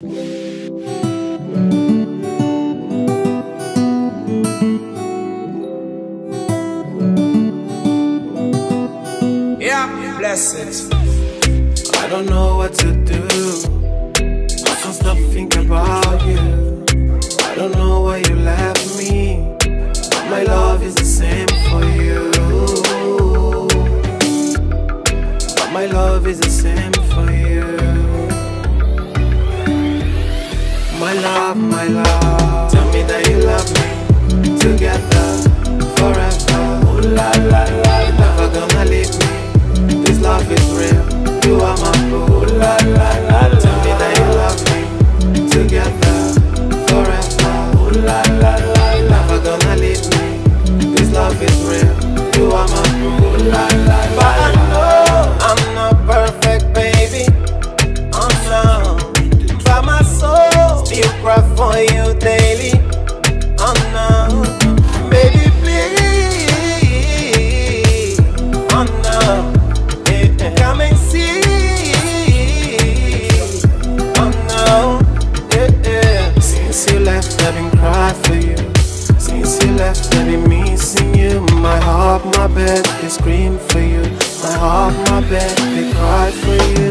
Yeah, blessings. I don't know what to do. I can't stop thinking about you. I don't know why you left me. But my love is the same for you. But my love is the same for you. My love, my love. Tell me that you love me. Together, daily. Oh no, baby, please. Oh no, come and see. Oh no, since you left, I've been crying for you. Since you left, I've been missing you. My heart, my bed, they scream for you. My heart, my bed, they cry for you.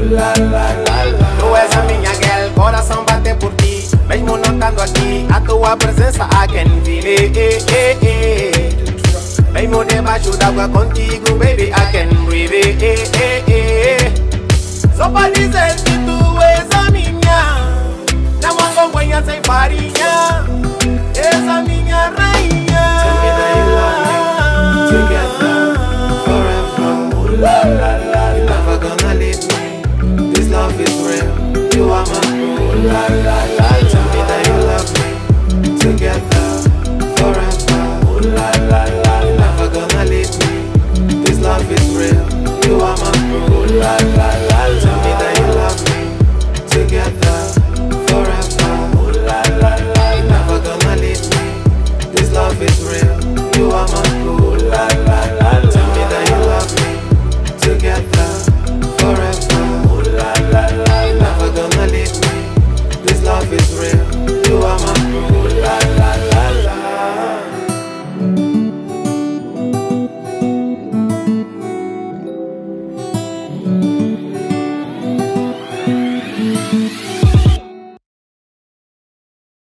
La la la. Tu és a minha girl, coração bate por ti Mesmo não estando aqui, a tua presença I can feel it eh, eh, eh. Mesmo debaixo d'água contigo, baby, I can breathe. Só pra dizer que tu la la la Tell me that you love me Together, forever la la la Never gonna leave me This love is real You are my boo la la